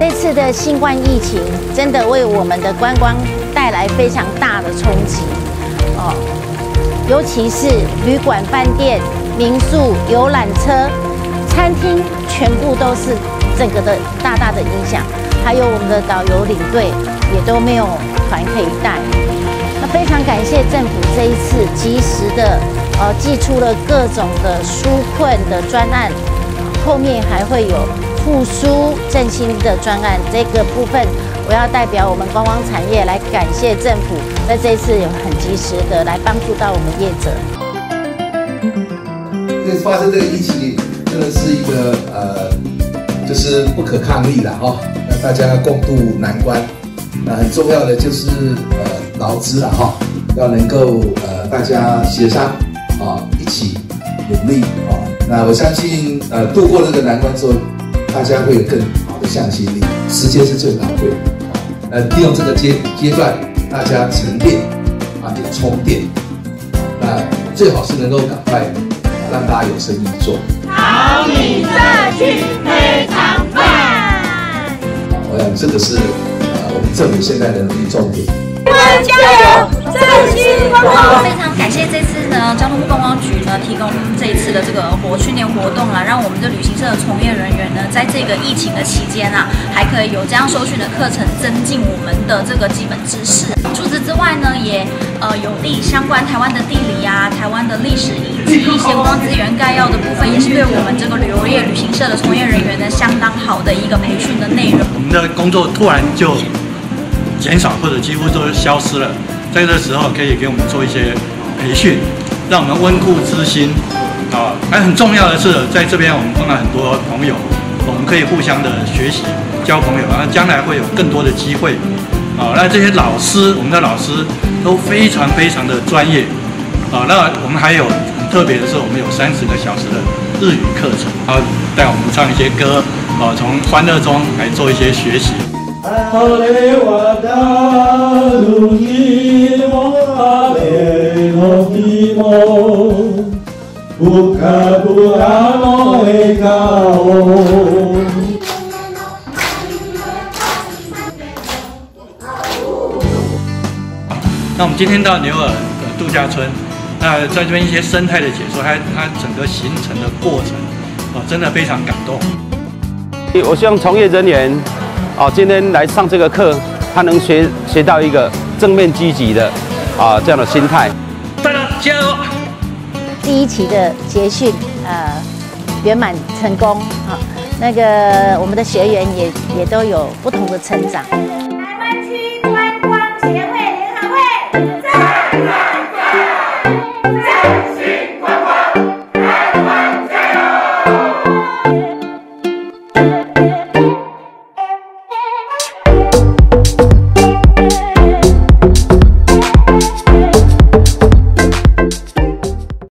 这次的新冠疫情真的为我们的观光带来非常大的冲击哦，尤其是旅馆、饭店、民宿、游览车、餐厅，全部都是整个的大大的影响。还有我们的导游领队也都没有团可以带。那非常感谢政府这一次及时的呃寄出了各种的纾困的专案，后面还会有复苏振兴的专案。这个部分我要代表我们观光产业来感谢政府，在这一次有很及时的来帮助到我们业者。这发生这个疫情，真的是一个呃，就是不可抗力了哈。那大家共度难关，那很重要的就是呃。劳资了哈，要能够呃大家协商啊，一起努力啊。那我相信呃度过这个难关之后，大家会有更好的向心力。时间是最宝贵的，呃，利用这个阶阶段，大家沉淀啊，也充电。那最好是能够赶快让大家有生意做。好，你社区非常棒。我想这个是呃我们政府现在的努力重点。加油！振兴观光。非常感谢这次呢，交通部观光局呢提供这一次的这个活训练活动啊，让我们的旅行社的从业人员呢，在这个疫情的期间啊，还可以有这样受训的课程，增进我们的这个基本知识。除此之外呢，也呃有利相关台湾的地理啊、台湾的历史以及一些观光资源概要的部分，也是对我们这个旅游业旅行社的从业人员呢，相当好的一个培训的内容。我们的工作突然就。减少或者几乎都消失了，在这时候可以给我们做一些培训，让我们温故知新啊。还很重要的是，在这边我们碰到很多朋友，我们可以互相的学习、交朋友，然后将来会有更多的机会啊。那这些老师，我们的老师都非常非常的专业啊。那我们还有很特别的是，我们有三十个小时的日语课程，然后带我们唱一些歌啊，从欢乐中来做一些学习。那我们今天到牛耳的度假村，那在这边一些生态的解说，它它整个形成的过程，哦，真的非常感动。我希望从业人员。哦，今天来上这个课，他能学学到一个正面积极的啊这样的心态。大家加油！第一期的结训呃圆满成功啊，那个我们的学员也也都有不同的成长。台湾区观光协会对在好